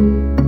you.